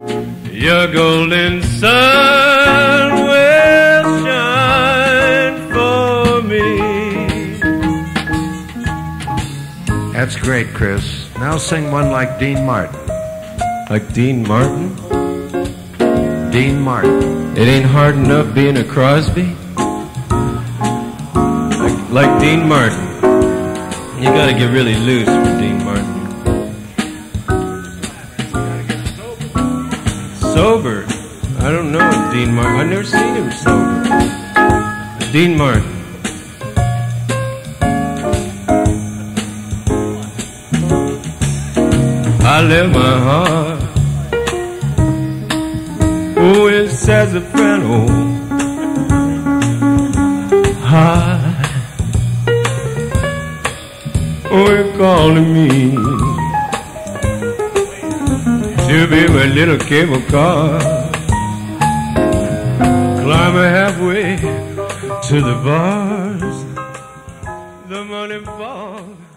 Your golden sun will shine for me. That's great, Chris. Now sing one like Dean Martin. Like Dean Martin? Dean Martin. It ain't hard enough being a Crosby. Like, like Dean Martin. You gotta get really loose with Dean Martin. Sober? I don't know Dean Martin. I've never seen him sober. Dean Martin. I left my heart Oh, it says a fellow high. Oh, it's oh, calling me to be my little cable car. Climb halfway to the bars. The money falls.